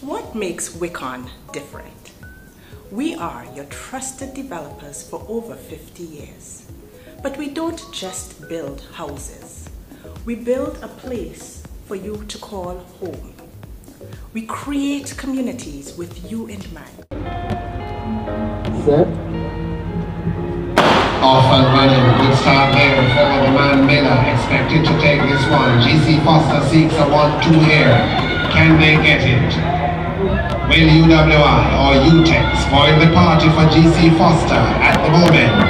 What makes Wicon different? We are your trusted developers for over 50 years. But we don't just build houses. We build a place for you to call home. We create communities with you in mind. Set. Off and running, good start there for the man Miller, expected to take this one. GC Foster seeks a 1-2 here. Can they get it? Will UWI or UTech spoil the party for GC Foster at the moment?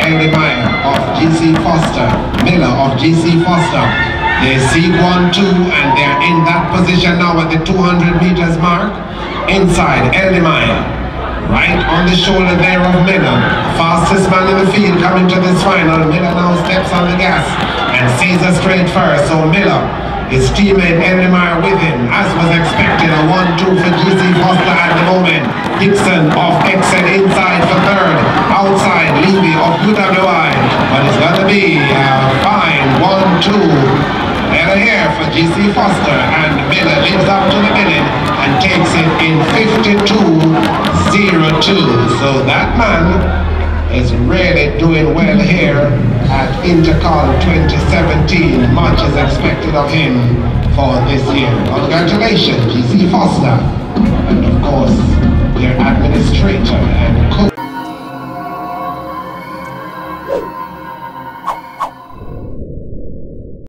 Eldemire of GC Foster, Miller of GC Foster. They seek 1-2 and they're in that position now at the 200 meters mark. Inside, Eldemire. Right on the shoulder there of Miller. Fastest man in the field coming to this final. Miller now steps on the gas and sees a straight first. So Miller, his teammate Eldemire with Dixon of Exxon inside for third. Outside, Levy of UWI. But it's going to be a fine 1-2. And here for GC Foster and Miller lives up to the minute and takes it in 52-02. So that man is really doing well here at Intercol 2017. Much is expected of him for this year. Congratulations, GC Foster, course, their and.